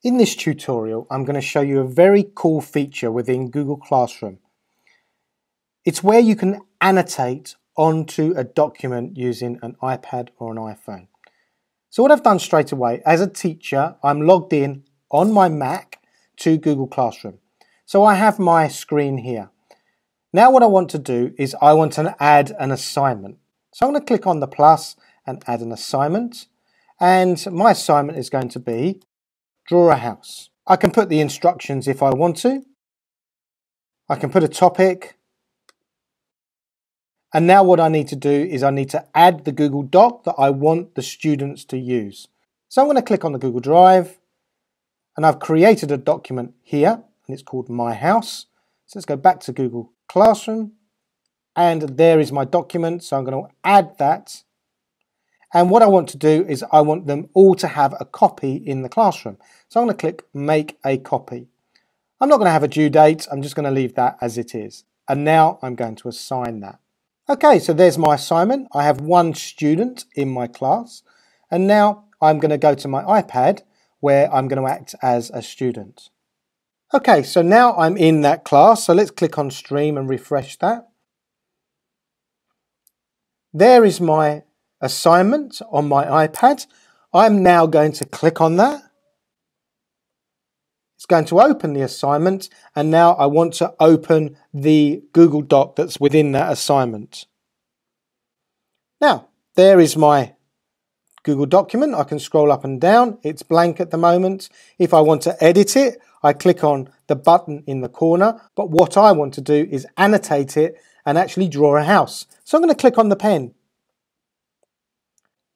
In this tutorial, I'm going to show you a very cool feature within Google Classroom. It's where you can annotate onto a document using an iPad or an iPhone. So what I've done straight away, as a teacher, I'm logged in on my Mac to Google Classroom. So I have my screen here. Now what I want to do is I want to add an assignment. So I'm going to click on the plus and add an assignment. And my assignment is going to be draw a house. I can put the instructions if I want to. I can put a topic. And now what I need to do is I need to add the Google Doc that I want the students to use. So I'm going to click on the Google Drive and I've created a document here and it's called My House. So let's go back to Google Classroom and there is my document. So I'm going to add that. And what I want to do is I want them all to have a copy in the classroom. So I'm going to click Make a Copy. I'm not going to have a due date. I'm just going to leave that as it is. And now I'm going to assign that. Okay, so there's my assignment. I have one student in my class. And now I'm going to go to my iPad where I'm going to act as a student. Okay, so now I'm in that class. So let's click on stream and refresh that. There is my assignment on my iPad. I'm now going to click on that. It's going to open the assignment and now I want to open the Google Doc that's within that assignment. Now, there is my Google document. I can scroll up and down. It's blank at the moment. If I want to edit it, I click on the button in the corner. But what I want to do is annotate it and actually draw a house. So I'm going to click on the pen.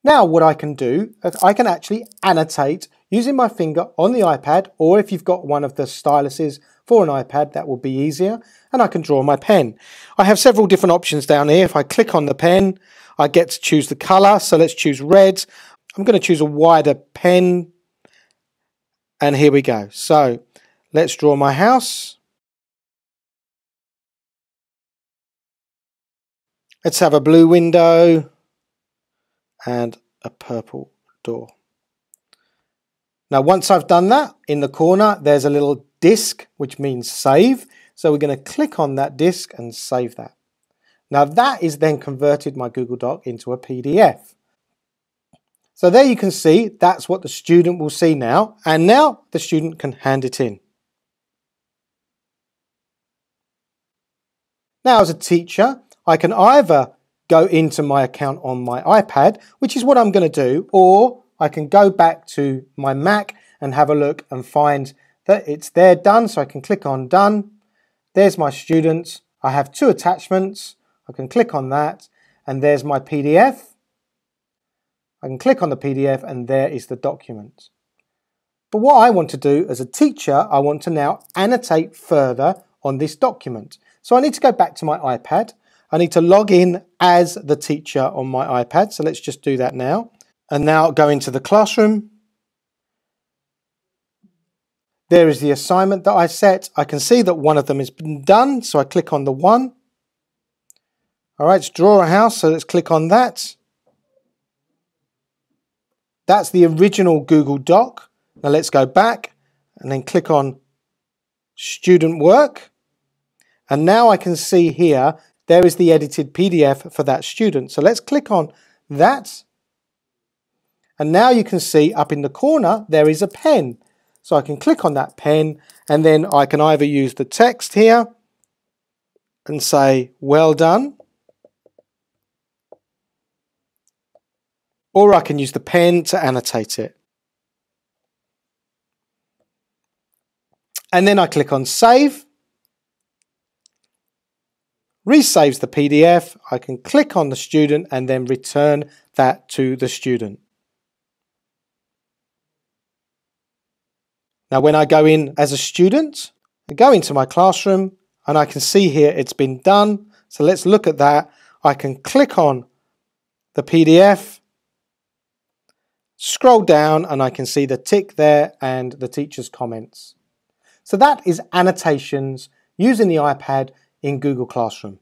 Now what I can do, I can actually annotate using my finger on the iPad, or if you've got one of the styluses for an iPad, that will be easier, and I can draw my pen. I have several different options down here. If I click on the pen, I get to choose the color, so let's choose red. I'm going to choose a wider pen, and here we go. So let's draw my house. Let's have a blue window and a purple door. Now once I've done that, in the corner there's a little disk which means save. So we're going to click on that disk and save that. Now that is then converted my Google Doc into a PDF. So there you can see that's what the student will see now and now the student can hand it in. Now as a teacher I can either go into my account on my iPad, which is what I'm going to do, or I can go back to my Mac and have a look and find that it's there done. So I can click on done. There's my students. I have two attachments. I can click on that and there's my PDF. I can click on the PDF and there is the document. But what I want to do as a teacher, I want to now annotate further on this document. So I need to go back to my iPad I need to log in as the teacher on my iPad. So let's just do that now. And now go into the classroom. There is the assignment that I set. I can see that one of them has been done. So I click on the one. All right, let's draw a house. So let's click on that. That's the original Google Doc. Now let's go back and then click on student work. And now I can see here there is the edited PDF for that student. So let's click on that. And now you can see up in the corner, there is a pen. So I can click on that pen and then I can either use the text here and say, well done. Or I can use the pen to annotate it. And then I click on save resaves the PDF. I can click on the student and then return that to the student. Now when I go in as a student, I go into my classroom and I can see here it's been done. So let's look at that. I can click on the PDF, scroll down and I can see the tick there and the teacher's comments. So that is annotations using the iPad in Google Classroom.